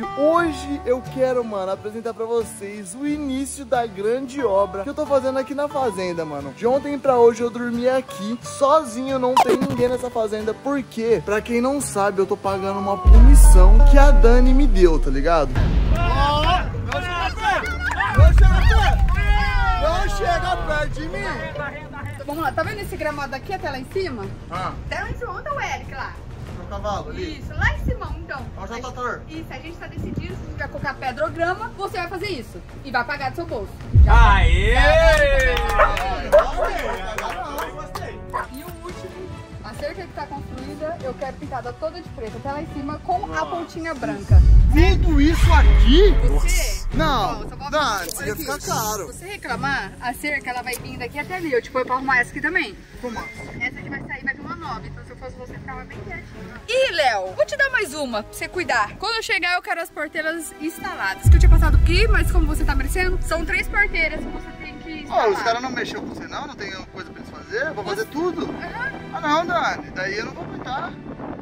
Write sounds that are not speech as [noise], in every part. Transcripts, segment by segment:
hoje eu quero, mano, apresentar pra vocês o início da grande obra que eu tô fazendo aqui na fazenda, mano. De ontem pra hoje eu dormi aqui, sozinho, não tem ninguém nessa fazenda, porque, pra quem não sabe, eu tô pagando uma punição que a Dani me deu, tá ligado? Não chega perto de mim! Vamos lá, tá vendo esse gramado aqui até lá em cima? Ah, Até onde é o Eric lá? Cavalo ali. Isso, lá em cima, então. Ó, já tá. Isso, a gente tá decidindo se a gente vai colocar pedra ou grama, você vai fazer isso. E vai pagar do seu bolso. Aê! E o último, a cerca que tá construída, eu quero pintada toda de preto, até lá em cima, com a pontinha branca. Tudo isso aqui? Você, Não, não, isso aqui. ficar caro. Se você reclamar, a cerca ela vai vir daqui até ali. Eu te ponho pra arrumar essa aqui também. Essa aqui vai sair, vai vir uma nova. Então se eu você, ficava bem quietinho. Ih, Léo, vou te dar mais uma pra você cuidar. Quando eu chegar, eu quero as porteiras instaladas. Que eu tinha passado aqui, mas como você tá merecendo, são três porteiras que você tem que instalar. Ó, os caras não mexeu com você não? Não tem coisa pra eles fazer? Vou fazer tudo. Aham, Ah não, Dani, daí eu não vou aguentar.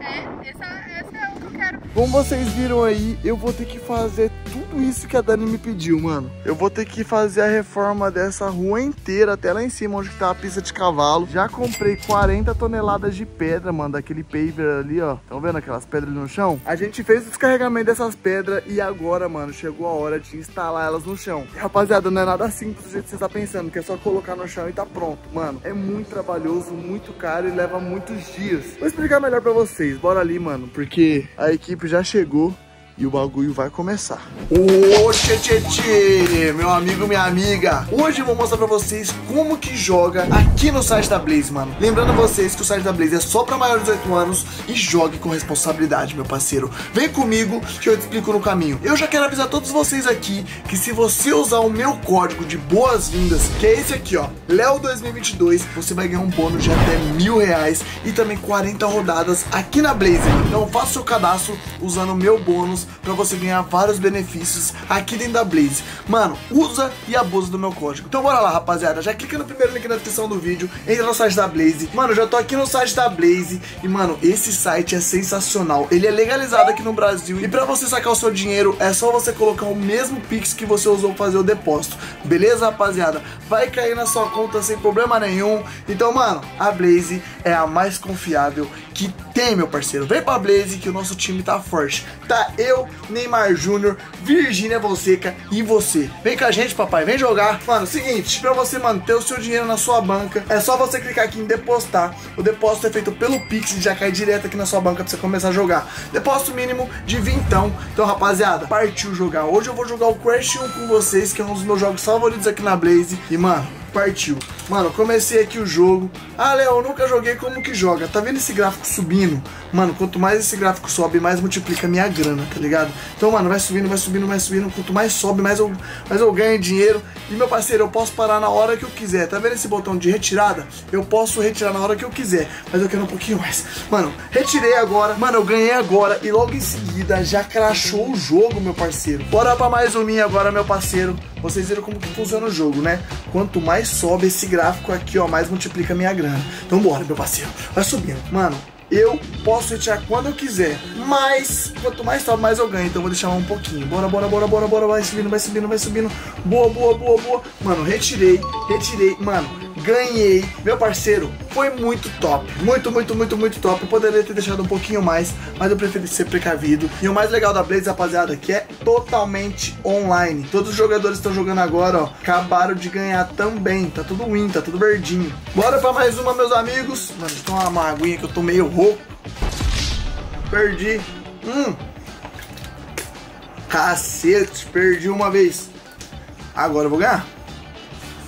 É, essa, é que eu quero. Como vocês viram aí, eu vou ter que fazer tudo isso que a Dani me pediu, mano. Eu vou ter que fazer a reforma dessa rua inteira, até lá em cima, onde tá a pista de cavalo. Já comprei 40 toneladas de pedra, mano, daquele paver ali, ó. Estão vendo aquelas pedras no chão? A gente fez o descarregamento dessas pedras e agora, mano, chegou a hora de instalar elas no chão. E, rapaziada, não é nada simples do jeito que você tá pensando, que é só colocar no chão e tá pronto. Mano, é muito trabalhoso, muito caro e leva muitos dias. Vou explicar melhor pra vocês. Bora ali, mano, porque a equipe já chegou e o bagulho vai começar. Ô, tchê, meu amigo, minha amiga. Hoje eu vou mostrar pra vocês como que joga aqui no site da Blaze, mano. Lembrando vocês que o site da Blaze é só pra maiores de 18 anos e jogue com responsabilidade, meu parceiro. Vem comigo que eu te explico no caminho. Eu já quero avisar todos vocês aqui que se você usar o meu código de boas-vindas, que é esse aqui, ó, Léo2022, você vai ganhar um bônus de até mil reais e também 40 rodadas aqui na Blaze. Então faça o seu cadastro usando o meu bônus pra você ganhar vários benefícios aqui dentro da Blaze. Mano, usa e abusa do meu código. Então bora lá, rapaziada. Já clica no primeiro link na descrição do vídeo, entra no site da Blaze. Mano, já tô aqui no site da Blaze e, mano, esse site é sensacional. Ele é legalizado aqui no Brasil e pra você sacar o seu dinheiro é só você colocar o mesmo Pix que você usou fazer o depósito. Beleza, rapaziada? Vai cair na sua conta sem problema nenhum. Então, mano, a Blaze é a mais confiável que tem, meu parceiro. Vem pra Blaze que o nosso time tá forte. Tá eu, Neymar Júnior, Virgínia Fonseca e você. Vem com a gente, papai, vem jogar. Mano, seguinte, pra você manter o seu dinheiro na sua banca, é só você clicar aqui em depositar. O depósito é feito pelo Pix e já cai direto aqui na sua banca pra você começar a jogar. Depósito mínimo de vintão. Então, rapaziada, partiu jogar. Hoje eu vou jogar o Crash 1 com vocês, que é um dos meus jogos favoritos aqui na Blaze. E, mano, partiu. Mano, comecei aqui o jogo. Ah, Léo, eu nunca joguei como que joga. Tá vendo esse gráfico subindo? Mano, quanto mais esse gráfico sobe, mais multiplica minha grana, tá ligado? Então, mano, vai subindo, vai subindo, vai subindo. Quanto mais sobe, mais eu, mais eu ganho dinheiro. E, meu parceiro, eu posso parar na hora que eu quiser. Tá vendo esse botão de retirada? Eu posso retirar na hora que eu quiser. Mas eu quero um pouquinho mais. Mano, retirei agora. Mano, eu ganhei agora. E logo em seguida já crashou o jogo, meu parceiro. Bora pra mais um minha agora, meu parceiro. Vocês viram como que funciona o jogo, né? Quanto mais sobe esse gráfico aqui, ó, mais multiplica a minha grana. Então bora, meu parceiro. Vai subindo. Mano, eu posso retirar quando eu quiser. Mas, quanto mais sobe, mais eu ganho. Então vou deixar um pouquinho. Bora, bora, bora, bora, bora. Vai subindo, vai subindo, vai subindo. Boa, boa, boa, boa. Mano, retirei, retirei. Mano, ganhei. Meu parceiro, foi muito top. Muito, muito, muito, muito top. Eu poderia ter deixado um pouquinho mais, mas eu preferi ser precavido. E o mais legal da Blaze, rapaziada, que é totalmente online. Todos os jogadores estão jogando agora, ó, acabaram de ganhar também. Tá tudo win, tá tudo verdinho. Bora pra mais uma, meus amigos. Mano, deixa eu tomar uma aguinha que eu tô meio rouco. Perdi. Hum. Cacete, perdi uma vez. Agora eu vou ganhar.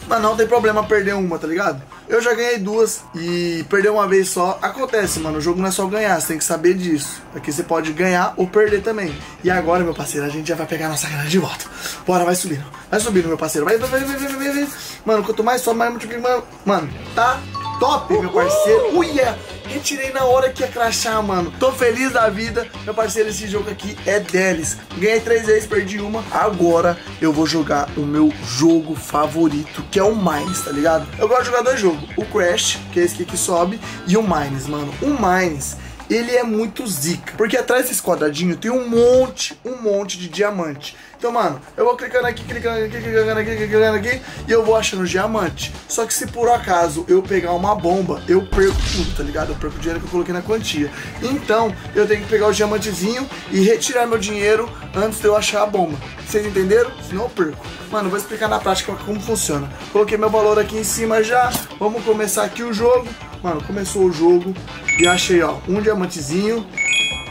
Mas não tem problema perder uma, tá ligado? Eu já ganhei duas e perder uma vez só acontece, mano. O jogo não é só ganhar, você tem que saber disso. Aqui você pode ganhar ou perder também. E agora, meu parceiro, a gente já vai pegar nossa grana de volta. Bora, vai subindo. Vai subindo, meu parceiro. Vai, vai, vai, vai, vai, vai. Mano, quanto mais sobe, mais multiplica. Mano, mano, tá top, meu parceiro. Uia! Retirei na hora que ia crachar, mano. Tô feliz da vida. Meu parceiro, esse jogo aqui é deles. Ganhei três vezes, perdi uma. Agora eu vou jogar o meu jogo favorito, que é o Mines, tá ligado? Eu gosto de jogar dois jogos. O Crash, que é esse aqui que sobe, e o Mines, mano. O Mines ele é muito zica. Porque atrás desse quadradinho tem um monte, um monte de diamante. Então, mano, eu vou clicando aqui, clicando aqui, clicando aqui, clicando aqui, e eu vou achando diamante. Só que se por acaso eu pegar uma bomba, eu perco tudo, tá ligado? Eu perco o dinheiro que eu coloquei na quantia. Então, eu tenho que pegar o diamantezinho e retirar meu dinheiro antes de eu achar a bomba. Vocês entenderam? Senão eu perco. Mano, vou explicar na prática como funciona. Coloquei meu valor aqui em cima já. Vamos começar aqui o jogo. Mano, começou o jogo e achei, ó, um diamantezinho,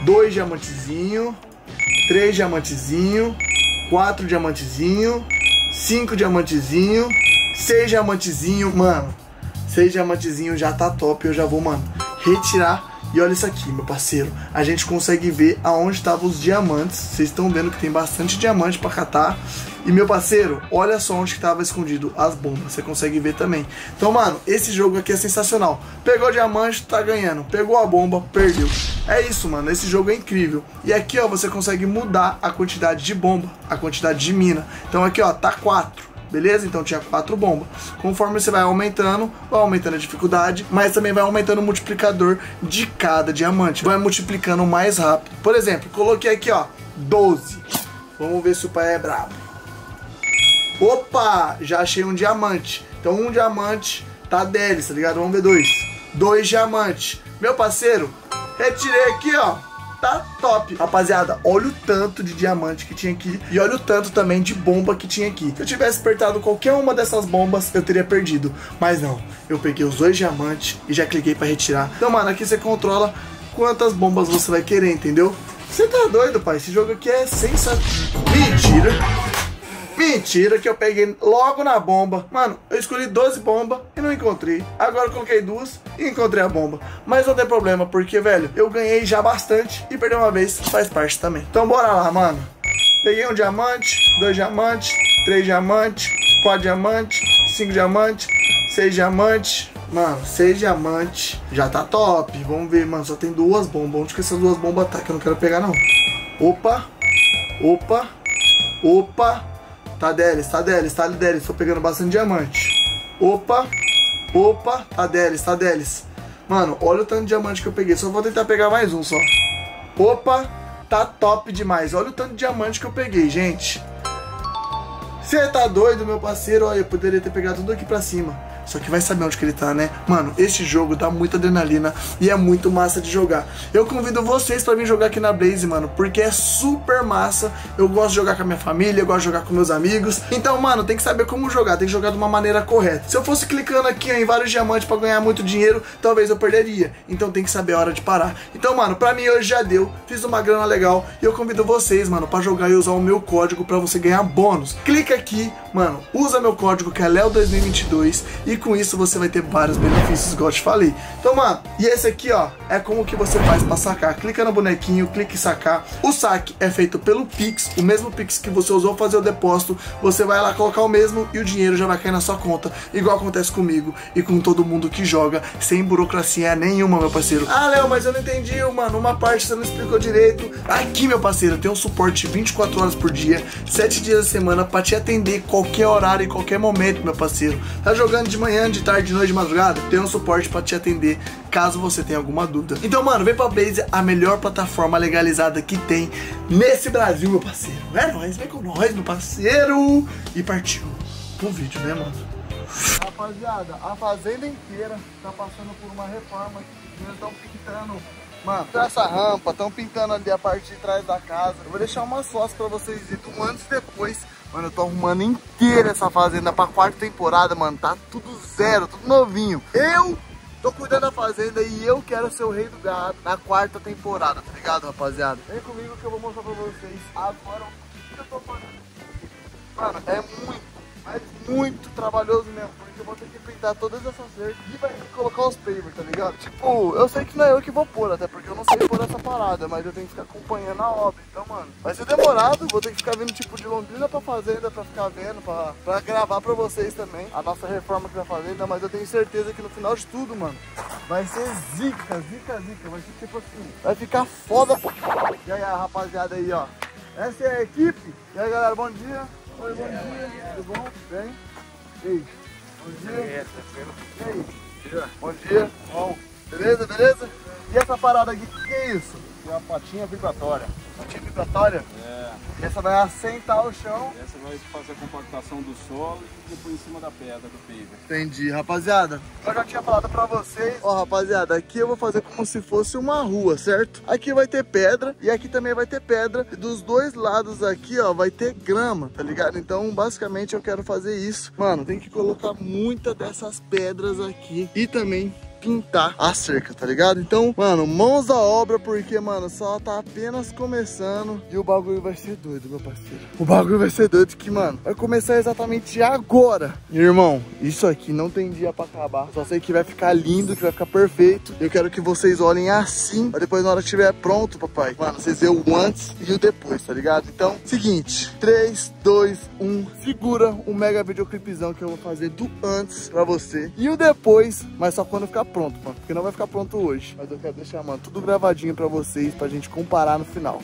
dois diamantezinho, três diamantezinho, quatro diamantezinho, cinco diamantezinho, seis diamantezinho, mano. Seis diamantezinho já tá top, eu já vou, mano, retirar e olha isso aqui, meu parceiro. A gente consegue ver aonde estavam os diamantes. Vocês estão vendo que tem bastante diamante para catar. E meu parceiro, olha só onde estava escondido as bombas. Você consegue ver também. Então, mano, esse jogo aqui é sensacional. Pegou o diamante, tá ganhando. Pegou a bomba, perdeu. É isso, mano. Esse jogo é incrível. E aqui, ó, você consegue mudar a quantidade de bomba, a quantidade de mina. Então aqui, ó, tá 4 beleza? Então tinha quatro bombas. Conforme você vai aumentando, vai aumentando a dificuldade, mas também vai aumentando o multiplicador de cada diamante. Vai multiplicando mais rápido. Por exemplo, coloquei aqui, ó, 12. Vamos ver se o pai é brabo. Opa, já achei um diamante. Então um diamante tá 10, tá ligado? Vamos ver dois. Dois diamantes. Meu parceiro, retirei aqui, ó tá top. Rapaziada, olha o tanto de diamante que tinha aqui e olha o tanto também de bomba que tinha aqui. Se eu tivesse apertado qualquer uma dessas bombas, eu teria perdido. Mas não, eu peguei os dois diamantes e já cliquei pra retirar. Então, mano, aqui você controla quantas bombas você vai querer, entendeu? Você tá doido, pai? Esse jogo aqui é sensacional. Mentira! Mentira que eu peguei logo na bomba. Mano, eu escolhi 12 bombas e não encontrei. Agora eu coloquei duas e encontrei a bomba. Mas não tem problema, porque, velho, eu ganhei já bastante e perder uma vez faz parte também. Então bora lá, mano. Peguei um diamante, dois diamantes, três diamantes, quatro diamantes, cinco diamantes, seis diamantes. Mano, seis diamantes já tá top. Vamos ver, mano. Só tem duas bombas. Onde que essas duas bombas tá? Que eu não quero pegar, não. Opa. Opa. Opa. Tá deles, tá deles, tá. Tô pegando bastante diamante. Opa. Opa. Deles, tá deles. Mano, olha o tanto de diamante que eu peguei. Só vou tentar pegar mais um só. Opa. Tá top demais. Olha o tanto de diamante que eu peguei, gente. Você tá doido, meu parceiro? Olha, eu poderia ter pegado tudo aqui pra cima. Só que vai saber onde que ele tá, né? Mano, este jogo dá muita adrenalina e é muito massa de jogar. Eu convido vocês para vir jogar aqui na Blaze, mano, porque é super massa. Eu gosto de jogar com a minha família, eu gosto de jogar com meus amigos. Então, mano, tem que saber como jogar, tem que jogar de uma maneira correta. Se eu fosse clicando aqui ó, em vários diamantes para ganhar muito dinheiro, talvez eu perderia. Então tem que saber a hora de parar. Então, mano, pra mim hoje já deu. Fiz uma grana legal e eu convido vocês, mano, para jogar e usar o meu código para você ganhar bônus. Clica aqui, mano, usa meu código que é Leo2022 e com isso você vai ter vários benefícios, igual eu te falei. Então, mano, e esse aqui, ó, é como que você faz para sacar. Clica no bonequinho, clique em sacar. O saque é feito pelo Pix, o mesmo Pix que você usou fazer o depósito. Você vai lá colocar o mesmo e o dinheiro já vai cair na sua conta, igual acontece comigo e com todo mundo que joga, sem burocracia nenhuma, meu parceiro. Ah, Léo, mas eu não entendi, mano, uma parte você não explicou direito. Aqui, meu parceiro, tem um suporte 24 horas por dia, 7 dias da semana para te atender qualquer horário e qualquer momento, meu parceiro. Tá jogando de manhã, de tarde, de noite, de madrugada, tem um suporte para te atender caso você tenha alguma dúvida. Então, mano, vem pra Blaze, a melhor plataforma legalizada que tem nesse Brasil, meu parceiro. É nóis, vem com nós, meu parceiro. E partiu pro vídeo, né, mano? Rapaziada, a fazenda inteira tá passando por uma reforma. Eles estão pintando Mano, essa rampa, estão pintando ali a parte de trás da casa. Eu vou deixar umas fotos pra vocês verem um antes e depois. Mano, eu tô arrumando inteira essa fazenda pra quarta temporada, mano. Tá tudo zero, tudo novinho. Eu tô cuidando da fazenda e eu quero ser o rei do gado na quarta temporada, tá ligado, rapaziada? Vem comigo que eu vou mostrar pra vocês agora o que eu tô fazendo. Mano, é muito, mas muito trabalhoso mesmo, eu vou ter que pintar todas essas cercas e vai colocar os pavers, tá ligado? Tipo, eu sei que não é eu que vou pôr, até porque eu não sei pôr essa parada, mas eu tenho que ficar acompanhando a obra. Então, mano, vai ser demorado, vou ter que ficar vindo tipo de Londrina pra fazenda, pra ficar vendo, pra, pra gravar pra vocês também a nossa reforma aqui na fazenda, mas eu tenho certeza que no final de tudo, mano, vai ser zica, zica, zica, vai ser tipo assim, vai ficar foda. E aí, rapaziada aí, ó, essa é a equipe. E aí, galera, bom dia. Oi, bom dia. Tudo bom? Bem? Ei, bom dia. E aí? Bom dia. Bom. Beleza, beleza? E essa parada aqui, o que, é isso? É a patinha vibratória. Patinha vibratória? É. Essa vai assentar o chão. Essa vai fazer a compactação do solo e depois em cima da pedra do paver. Entendi, rapaziada. Eu já tinha falado pra vocês. Ó, rapaziada, aqui eu vou fazer como se fosse uma rua, certo? Aqui vai ter pedra e aqui também vai ter pedra. E dos dois lados aqui, ó, vai ter grama, tá ligado? Então, basicamente, eu quero fazer isso. Mano, tem que colocar muita dessas pedras aqui e também pintar a cerca, tá ligado? Então, mano, mãos à obra, porque, mano, só tá apenas começando e o bagulho vai ser doido, meu parceiro. O bagulho vai ser doido que, mano, vai começar exatamente agora. Irmão, isso aqui não tem dia pra acabar. Só sei que vai ficar lindo, que vai ficar perfeito. Eu quero que vocês olhem assim, pra depois na hora que estiver pronto, papai. Mano, vocês verem o antes e o depois, tá ligado? Então, seguinte, 3, 2, 1, segura o mega videoclipezão que eu vou fazer do antes pra você. E o depois, mas só quando ficar pronto, mano. Porque não vai ficar pronto hoje. Mas eu quero deixar, mano, tudo gravadinho pra vocês, pra gente comparar no final.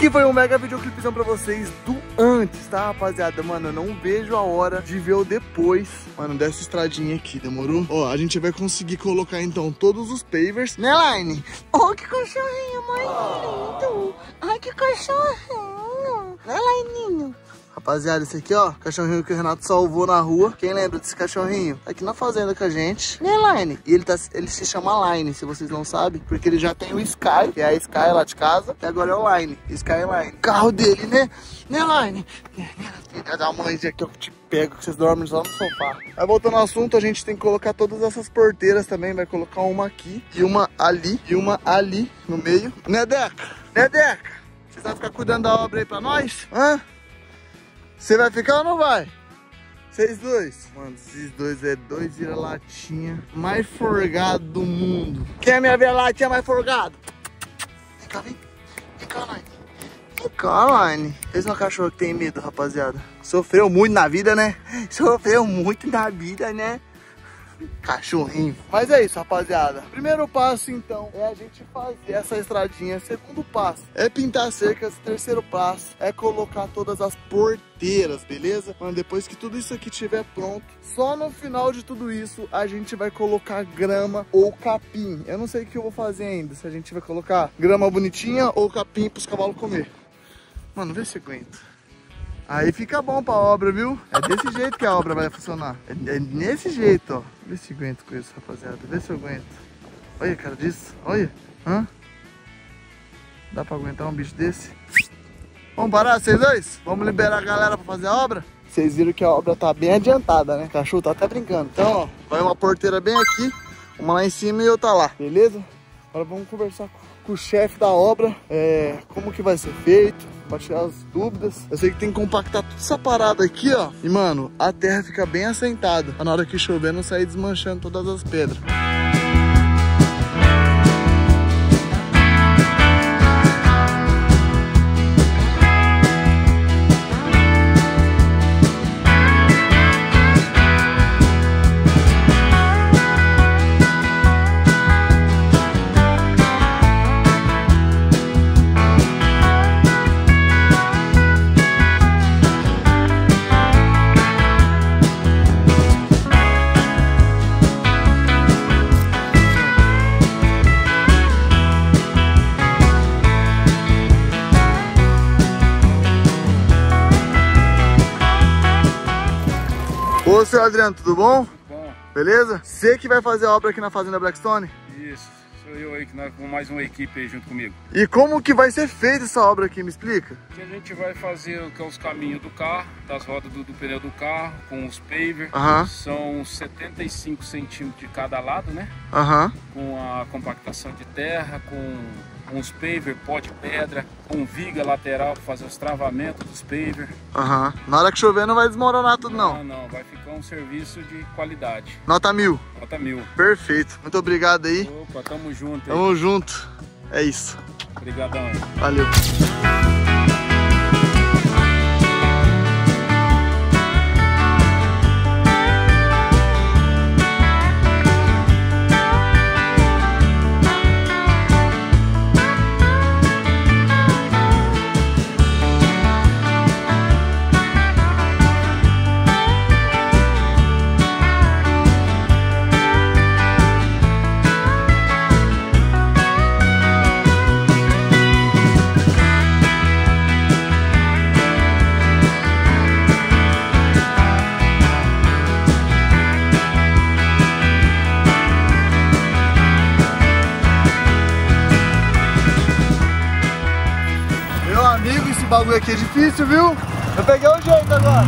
Aqui foi um mega videoclipezão pra vocês do antes, tá, rapaziada? Mano, eu não vejo a hora de ver o depois, mano, dessa estradinha aqui, demorou? Ó, a gente vai conseguir colocar, então, todos os pavers, né, Line? Oh, que cachorrinho mais lindo! Ai, que cachorrinho! Né, Laininho? Rapaziada, esse aqui, ó, cachorrinho que o Renato salvou na rua. Quem lembra desse cachorrinho? Tá aqui na fazenda com a gente. Né, Line? E ele, tá, ele se chama Line, se vocês não sabem. Porque ele já tem o Sky, que é a Sky lá de casa. E agora é o Line. Sky Line. Carro dele, né? Né, Line? Filha da mãe, aqui eu te pego, que vocês dormem só no sofá. Aí voltando ao assunto, a gente tem que colocar todas essas porteiras também. Vai colocar uma aqui, e uma ali, e uma ali no meio. Né, Deca? Né, Deca? Vocês vão ficar cuidando da obra aí pra nós? Hã? Você vai ficar ou não vai? Vocês dois? Mano, esses dois é dois vira-latinha mais forgado do mundo. Quem é minha vira-latinha mais forgado? Vem cá, vem. Vem cá, Line. Vem cá, Line. Esse é um cachorro que tem medo, rapaziada. Sofreu muito na vida, né? [laughs] Sofreu muito na vida, né? Cachorrinho. Mas é isso, rapaziada. Primeiro passo, então, é a gente fazer essa estradinha. Segundo passo é pintar cercas. Terceiro passo é colocar todas as porteiras, beleza? Mano, depois que tudo isso aqui estiver pronto, só no final de tudo isso a gente vai colocar grama ou capim. Eu não sei o que eu vou fazer ainda. Se a gente vai colocar grama bonitinha ou capim pros cavalos comer. Mano, vê se aguenta. Aí fica bom pra obra, viu? É desse jeito que a obra vai funcionar. É, é nesse jeito, ó. Vê se aguento com isso, rapaziada. Vê se eu aguento. Olha a cara disso. Olha. Hã? Dá pra aguentar um bicho desse? Vamos parar, vocês dois? Vamos liberar a galera pra fazer a obra? Vocês viram que a obra tá bem adiantada, né? Cachorro tá até brincando. Então, ó, vai uma porteira bem aqui, uma lá em cima e outra lá. Beleza? Agora vamos conversar com o chefe da obra. É, como que vai ser feito pra tirar as dúvidas. Eu sei que tem que compactar toda essa parada aqui, ó. E, mano, a terra fica bem assentada. Pra na hora que chover não sair desmanchando todas as pedras. Seu Adriano, tudo bom? Bom, Beleza? Você que vai fazer a obra aqui na Fazenda Blackstone? isso. Sou eu aí que nós, com mais uma equipe aí junto comigo. E como que vai ser feita essa obra aqui? Me explica. Aqui a gente vai fazer o que é os caminhos do carro, das rodas do, do pneu do carro, com os paver. Aham. São 75 centímetros de cada lado, né? Aham. Com a compactação de terra, com uns paver, pó de pedra, com viga lateral para fazer os travamentos dos paver. Aham. Na hora que chover não vai desmoronar tudo não. Não, não, vai ficar um serviço de qualidade. Nota mil. Nota mil. Perfeito. Muito obrigado aí. Opa, tamo junto aí. Tamo junto. É isso. Obrigadão. Valeu. Bagulho aqui é difícil, viu? Eu peguei o jeito agora.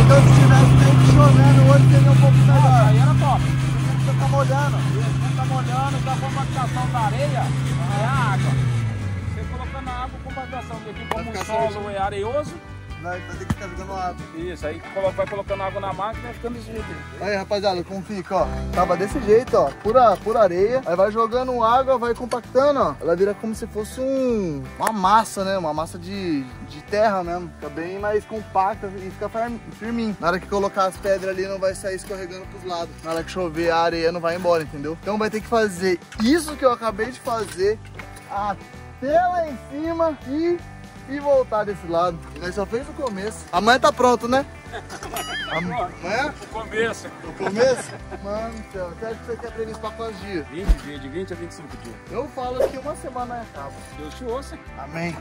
Então se tivesse chovendo hoje seria um pouco melhor. Aí era top. Tá molhando. Tá molhando, da compactação da areia, é daqui, como o solo é areioso, Vai, vai ter que ficar jogando água. isso, aí vai colocando água na máquina e vai ficando desse jeito aí. Rapaziada, como fica, ó. Tava desse jeito, ó. Pura, pura areia. Aí vai jogando água, vai compactando, ó. Ela vira como se fosse um, uma massa, né? Uma massa de, de terra mesmo. Fica bem mais compacta e fica firminho. Na hora que colocar as pedras ali, não vai sair escorregando pros lados. Na hora que chover, a areia não vai embora, entendeu? Então vai ter que fazer isso que eu acabei de fazer até lá em cima e... E voltar desse lado. Nós só fez o começo. Amanhã tá pronto, né? [laughs] Amanhã? No começo, No começo? Mano do céu, você acha que você quer previsto pra quantos dias? 20 dias, de 20 a 25 dias. Eu falo que uma semana acaba. Deus te ouça. Amém.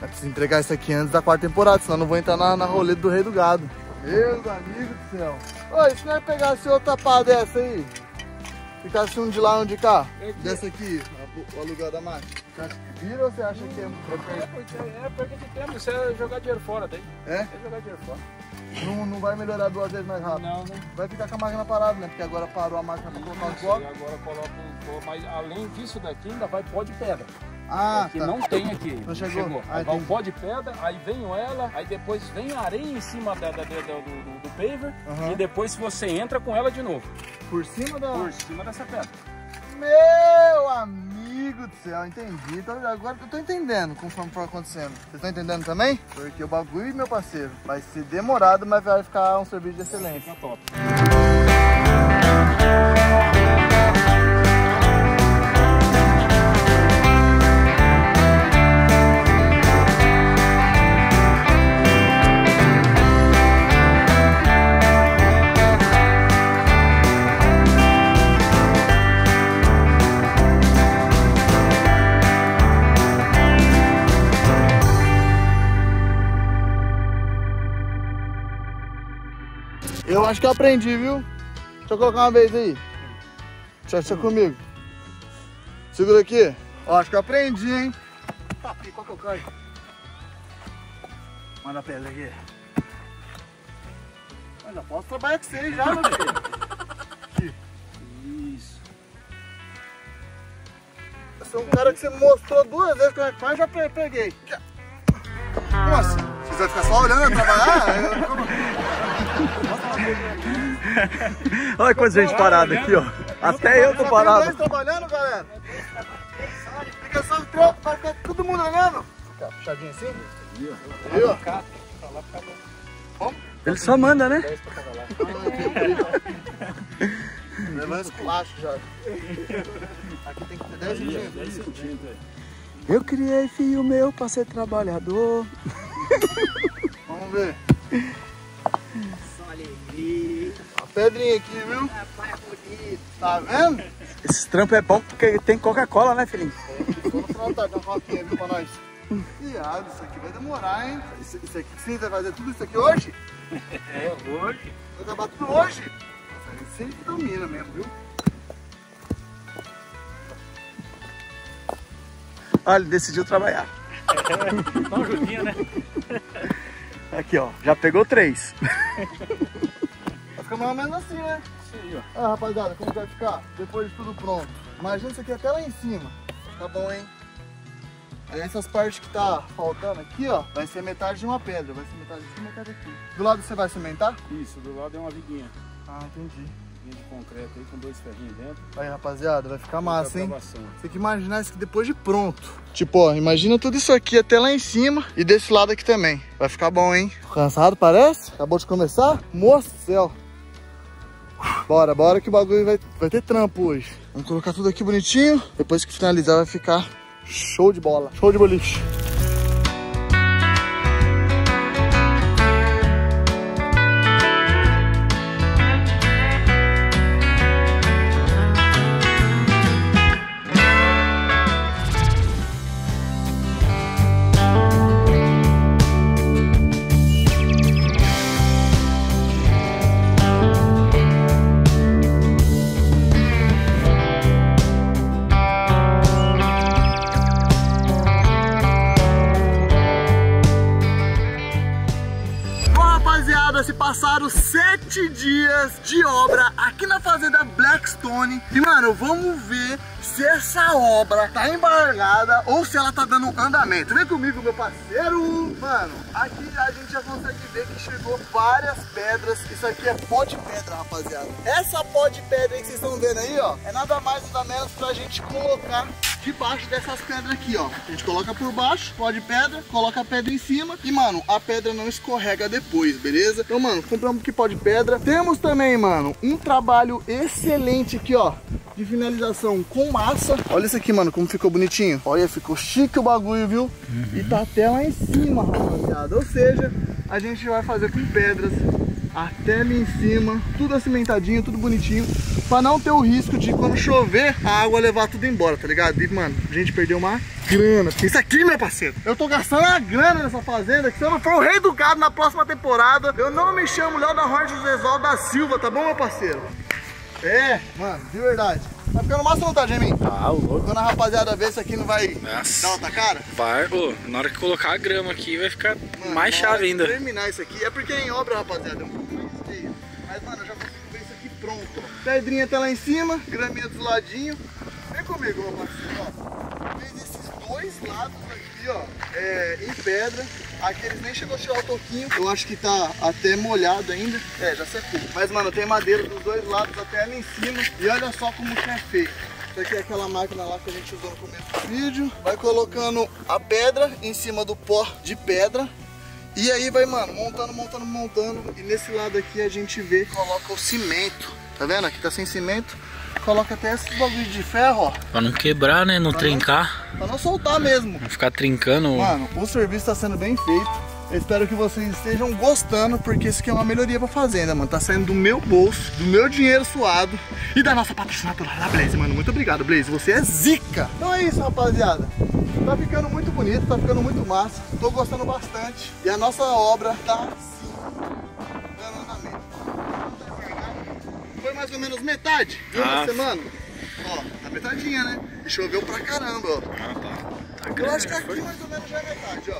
Eu preciso entregar isso aqui antes da quarta temporada, senão eu não vou entrar na, na roleta do Rei do Gado. Meus amigos do céu. Oi, se nós pegasse outra pá dessa aí, ficasse um de lá, um de cá, dessa aqui, o aluguel da máquina, você acha que vira ou você acha que é muito É, porque é perda de tempo, isso é jogar dinheiro fora daí. É? É jogar dinheiro fora. Não, não vai melhorar duas vezes mais rápido. Não, não. Vai ficar com a máquina parada, né? Porque agora parou a máquina pra colocar os blocos. agora coloca um pó, mas além disso daqui ainda vai pó de pedra. Ah, que tá. não tem aqui. Não chegou? Ah, Aí vai um entendi. pó de pedra, aí vem ela, aí depois vem a areia em cima da, da- da- do, do- do paver Aham. e depois você entra com ela de novo. Por cima da... Por cima dessa pedra. Meu amigo do céu, entendi. Então, agora eu tô entendendo conforme for acontecendo. Vocês estão entendendo também? Porque o bagulho, meu parceiro, vai ser demorado, mas vai ficar um serviço de excelência. Fica top. Eu acho que eu aprendi, viu? Deixa eu colocar uma vez aí. Deixa, deixa comigo. Segura aqui. Ó, acho que eu aprendi, hein? Papi, qual que eu caio? Manda a pedra aqui. Já posso trabalhar com vocês já, meu filho. Isso. Você é um cara que você mostrou duas vezes como é que faz, já pe- peguei. Como assim? Vocês vão ficar só olhando eu trabalhar? Eu- [laughs] Olha quanta gente parada aqui, ó. Até eu tô parado. dois trabalhando, galera. Fica só o trampo, vai ficar todo mundo olhando. Fica puxadinho assim. Aí, ó. Ele só manda, né? Levando esculacho já. Aqui tem que ter 10 centímetros. Eu criei filho meu pra ser trabalhador. Vamos ver. A pedrinha aqui, viu? Rapaz, bonito. Tá vendo? Esse trampo é bom porque tem Coca-Cola, né, filhinho? Tô no final uma coquinha, viu, pra nós? Viado, isso aqui vai demorar, hein? Isso, isso aqui, sim, vai fazer tudo isso aqui hoje? É, hoje. Vai acabar tudo hoje? Você que domina mesmo, viu? Olha, ele decidiu trabalhar. Dá uma ajudinha, né? Aqui, ó. Já pegou três. [laughs] Vai ficar mais ou menos assim, né? Sim, ó. Ah, rapaziada, como vai ficar? Depois de tudo pronto. Imagina isso aqui até lá em cima. Tá bom, hein? Aí essas partes que tá faltando aqui, ó, vai ser metade de uma pedra. Vai ser metade aqui metade aqui. Do lado você vai cimentar? Isso, do lado é uma viguinha. Ah, entendi. Viguinha de concreto aí com dois ferrinhos dentro. Aí, rapaziada, vai ficar massa, hein? Você tem que imaginar isso aqui depois de pronto. Tipo, ó, imagina tudo isso aqui até lá em cima e desse lado aqui também. Vai ficar bom, hein? Cansado, parece? Acabou de começar? Moço do céu. Bora, bora que o bagulho vai, vai ter trampo hoje. Vamos colocar tudo aqui bonitinho. Depois que finalizar vai ficar show de bola. Show de boliche. Mano, vamos ver se essa obra tá embargada ou se ela tá dando andamento. Vem comigo, meu parceiro. Mano, aqui a gente já consegue ver que chegou várias pedras. Isso aqui é pó de pedra, rapaziada. Essa pó de pedra aí que vocês estão vendo aí, ó, é nada mais nada menos pra gente colocar debaixo dessas pedras aqui, ó. A gente coloca por baixo, pó de pedra, coloca a pedra em cima e, mano, a pedra não escorrega depois, beleza? Então, mano, compramos aqui pó de pedra. Temos também, mano, um trabalho excelente aqui, ó, de finalização com massa. Olha isso aqui, mano, como ficou bonitinho. Olha, ficou chique o bagulho, viu? E tá até lá em cima, rapaziada. Ou seja, a gente vai fazer com pedras até ali em cima, tudo acimentadinho, tudo bonitinho, pra não ter o risco de quando chover, a água levar tudo embora, tá ligado? E, mano, a gente perdeu uma grana. Isso aqui, meu parceiro, eu tô gastando uma grana nessa fazenda, que se eu não for o rei do gado na próxima temporada, eu não me chamo Léo da Horta José da Silva, tá bom, meu parceiro? É, mano, de verdade. Vai ficando massa não tá, Gemin? Ah, louco. Quando a rapaziada ver isso aqui não vai Nossa. dar outra cara? Vai, ô, na hora que colocar a grama aqui vai ficar Mano, mais chave ainda. terminar isso aqui, é porque em obra, rapaziada, é um pouco mais feio. Mas, mano, eu já consigo ver isso aqui pronto. ó. Pedrinha tá lá em cima, graminha dos ladinhos. Vem comigo, meu parceiro, ó. Fez esses dois lados aqui, ó, é, em pedra. Aqui eles nem chegou a tirar o toquinho. Eu acho que tá até molhado ainda. É, já secou. Mas, mano, tem madeira dos dois lados até ali em cima. E olha só como que é feito. Isso aqui é aquela máquina lá que a gente usou no começo do vídeo. Vai colocando a pedra em cima do pó de pedra. E aí vai, mano, montando, montando, montando. E nesse lado aqui a gente vê, coloca o cimento. Tá vendo? Aqui tá sem cimento. Coloca até esses bagulho de ferro, ó. Pra não quebrar, né? Não Pra não- trincar. Pra não soltar mesmo. Não ficar trincando. Mano, o serviço tá sendo bem feito. Eu espero que vocês estejam gostando, porque isso aqui é uma melhoria pra fazenda, mano. Tá saindo do meu bolso, do meu dinheiro suado e da nossa patrocinadora da Blaze, mano. Muito obrigado, Blaze. Você é zica. Então é isso, rapaziada. Tá ficando muito bonito, tá ficando muito massa. Tô gostando bastante. E a nossa obra tá Foi mais ou menos metade de uma Ah. semana. Ó, tá metadinha, né? E choveu pra caramba, ó. Ah, tá. Tá Eu acho que aqui mais ou menos já é metade, ó.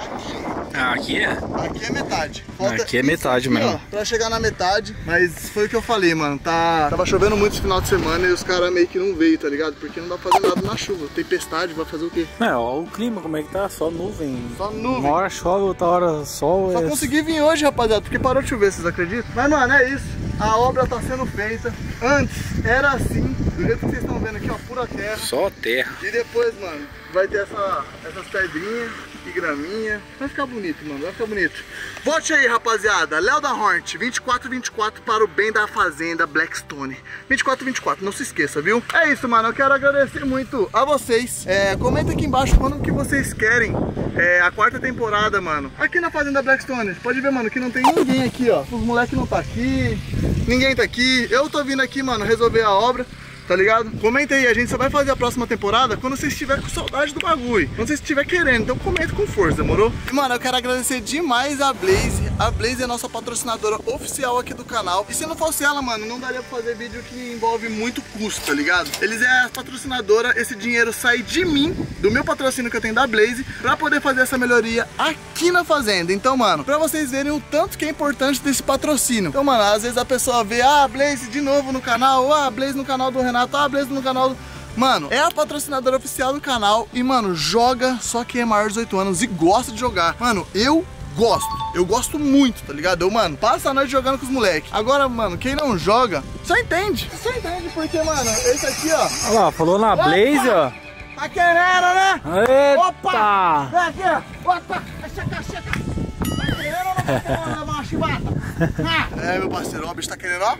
Aqui, Ah, aqui é? aqui é metade. Aqui é metade aqui, mesmo. Ó, pra chegar na metade, mas foi o que eu falei, mano. Tá, tava chovendo muito esse final de semana e os caras meio que não veio, tá ligado? Porque não dá pra fazer nada na chuva. Tempestade, vai fazer o quê? É, ó o clima como é que tá, só nuvem. Só nuvem. Uma hora chove, outra hora sol. Só é... consegui vir hoje, rapaziada, porque parou de chover, vocês acreditam? Mas, mano, é isso. A obra tá sendo feita. Antes era assim, do jeito que vocês estão vendo aqui, ó, pura terra. Só terra. E depois, mano, vai ter essa, essas pedrinhas. E graminha. Vai ficar bonito, mano, vai ficar bonito. Vote aí, rapaziada. Léo da Hornet, 2424 para o bem da fazenda Blackstone. 2424, não se esqueça, viu? É isso, mano. Eu quero agradecer muito a vocês. É, comenta aqui embaixo quando que vocês querem é, a quarta temporada, mano. Aqui na fazenda Blackstone. Pode ver, mano, que não tem ninguém aqui, ó. Os moleques não tá aqui, ninguém tá aqui. Eu tô vindo aqui, mano, resolver a obra tá ligado? Comenta aí, a gente só vai fazer a próxima temporada quando você estiver com saudade do bagulho, quando você estiver querendo, então comenta com força, demorou? Mano, eu quero agradecer demais a Blaze, a Blaze é nossa patrocinadora oficial aqui do canal, e se não fosse ela, mano, não daria pra fazer vídeo que envolve muito custo, tá ligado? Eles é a patrocinadora, esse dinheiro sai de mim, do meu patrocínio que eu tenho da Blaze, pra poder fazer essa melhoria aqui na fazenda, então, mano, pra vocês verem o tanto que é importante desse patrocínio. Então, mano, às vezes a pessoa vê, ah, Blaze de novo no canal, ou ah, Blaze no canal do Renato, ah, Blaze no canal do... Mano, é a patrocinadora oficial do canal e, mano, joga só quem é maior de 18 anos e gosta de jogar. Mano, eu gosto. Eu gosto muito, tá ligado? Eu, mano, passa a noite jogando com os moleques. Agora, mano, quem não joga, só entende. Só entende porque, mano, esse aqui, ó. Olha lá, falou na Blaze, ó. Tá querendo, né? Eita! Opa! Vem aqui, opa! Checa, checa! Tá querendo ou não tá querendo levar uma chibata? [laughs] Ah. É, meu parceiro, ó, o bicho tá querendo, ó.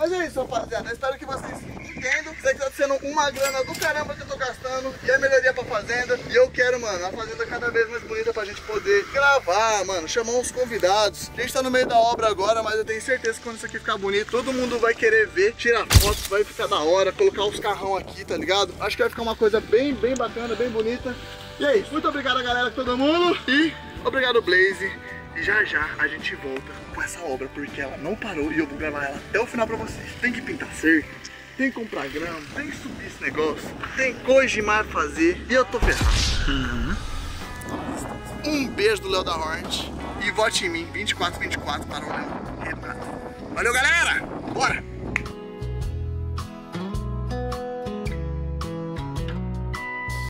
Mas é isso, rapaziada. Eu espero que vocês entendam. Isso aqui tá sendo uma grana do caramba que eu tô gastando. E é melhoria pra fazenda. E eu quero, mano, a fazenda cada vez mais bonita pra gente poder gravar, mano. Chamar uns convidados. A gente tá no meio da obra agora, mas eu tenho certeza que quando isso aqui ficar bonito, todo mundo vai querer ver, tirar fotos, vai ficar da hora, colocar os carrão aqui, tá ligado? Acho que vai ficar uma coisa bem, bem bacana, bem bonita. E é isso. Muito obrigado, galera, todo mundo. E obrigado, Blaze. E já já a gente volta com essa obra, porque ela não parou e eu vou gravar ela até o final pra vocês. Tem que pintar cerca, tem que comprar grama, tem que subir esse negócio, tem coisa demais pra fazer e eu tô ferrado. Um beijo do Léo da Hornet e vote em mim, 2424 para o Léo. Valeu, galera! Bora!